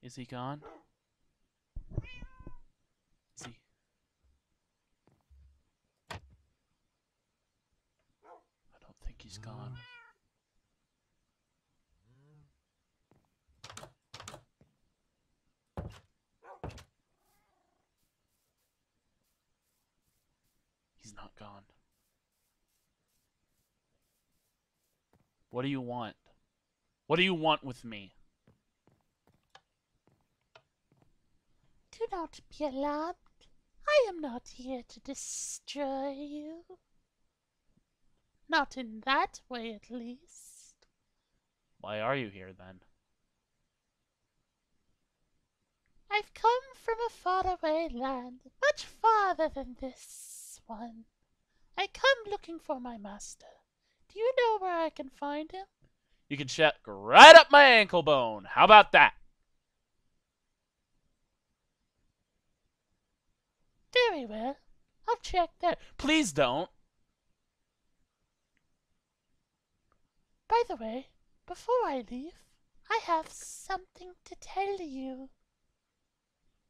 Is he gone? Is he? I don't think he's gone. He's not gone. What do you want? What do you want with me? Do not be alarmed. I am not here to destroy you. Not in that way, at least. Why are you here then? I've come from a faraway land, much farther than this one. I come looking for my master. Do you know where I can find him? You can check right up my ankle bone. How about that? Very well. I'll check there. Please don't. By the way, before I leave, I have something to tell you.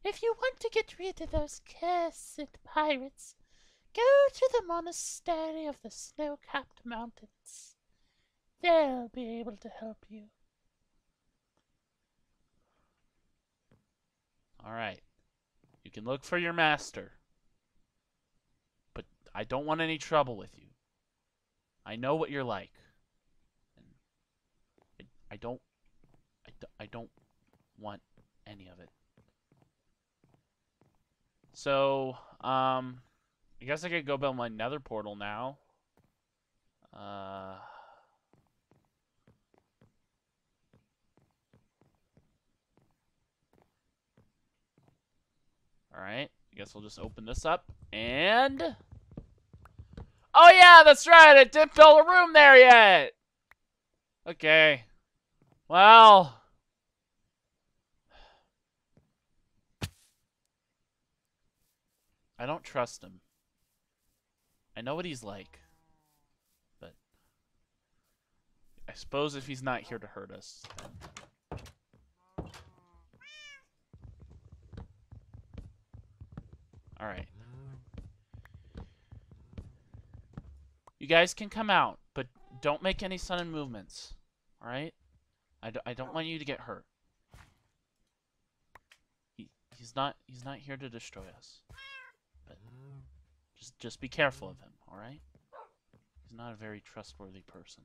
If you want to get rid of those cursed pirates, go to the monastery of the snow-capped mountains. They'll be able to help you. All right. You can look for your master. I don't want any trouble with you. I know what you're like. I, I don't I, do- I don't want any of it. So, um I guess I could go build my nether portal now. Uh Alright, I guess we'll just open this up, and... Oh yeah, that's right, I didn't fill a room there yet! Okay. Well... I don't trust him. I know what he's like. But... I suppose if he's not here to hurt us. Alright. You guys can come out, but don't make any sudden movements. Alright? I, d- I don't want you to get hurt. He, he's not he's not here to destroy us. But just just be careful of him, alright? He's not a very trustworthy person.